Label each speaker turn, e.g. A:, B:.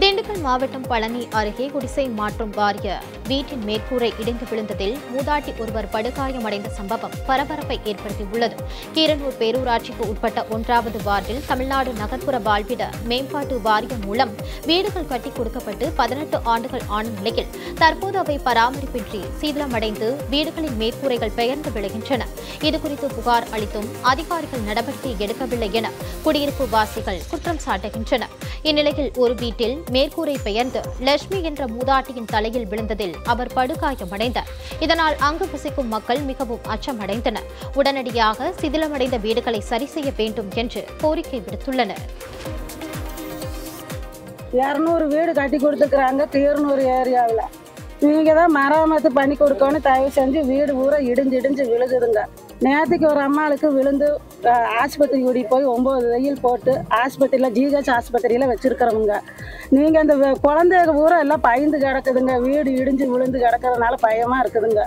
A: திண்டுக்கல் மாவட்டம் பழனி அருகே குடிசை மாற்றும் வாரிய வீட்டின் மேற்கூரை இடிந்து விழுந்ததில் மூதாட்டி ஒருவர் படுகாயமடைந்த சம்பவம் பரபரப்பை ஏற்படுத்தியுள்ளது. கீரனூர் பேரூராட்சிக்கு உட்பட்ட ஒன்றாவது வார்டில் தமிழ்நாடு நகர்ப்புற வாழ்விட மேம்பாட்டு வாரியம் மூலம் வீடுகள் கட்டி கொடுக்கப்பட்டு பதினெட்டு ஆண்டுகள் ஆன நிலையில் தற்போது அவை பராமரிப்பின்றி சீதளமடைந்து வீடுகளின் மேற்கூரைகள் பெயர்ந்து விழுகின்றன. இதுகுறித்து புகார் அளித்தும் அதிகாரிகள் நடவடிக்கை எடுக்கவில்லை என குடியிருப்பு வாசிகள் குற்றம் சாட்டுகின்றனர். இந்நிலையில் ஒரு வீட்டில் மேற்கூரை பெயர்ந்து லட்சுமி என்ற மூதாட்டியின் தலையில் விழுந்ததில் அவர் படுகாயமடைந்தார். இதனால் அங்கு வசிக்கும் மக்கள் மிகவும் அச்சமடைந்தனர். உடனடியாக சிதிலமடைந்த வீடுகளை சரி செய்ய வேண்டும் என்று கோரிக்கை விடுத்துள்ளனர்.
B: இரநூறு வீடு கட்டி கொடுத்துக்கிறாங்க கீரனூர் ஏரியாவில். நீங்கள் தான் மராமத்து பண்ணி கொடுக்கணும் தயவு செஞ்சு வீடு பூரா இடிஞ்சு இடிஞ்சு விழுகுதுங்க. நேற்றுக்கு ஒரு அம்மாளுக்கு விழுந்து ஆஸ்பத்திரி கூடி போய் ஒம்பது வெயில் போட்டு ஆஸ்பத்திரியில் ஜிஹெச் ஆஸ்பத்திரியில் வச்சுருக்கிறவங்க. நீங்கள் அந்த குழந்தைங்க பூரா எல்லாம் பயந்து கிடக்குதுங்க. வீடு இடிஞ்சு விழுந்து கிடக்கிறதுனால பயமாக இருக்குதுங்க.